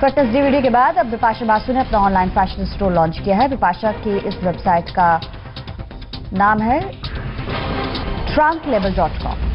Fitness DVD के बाद अब विपाशा बासु ने अपना ऑनलाइन फ़ैशन स्टोर लॉन्च किया है। विपाशा की इस वेबसाइट का नाम है ट्रांकलेबल डॉट कॉम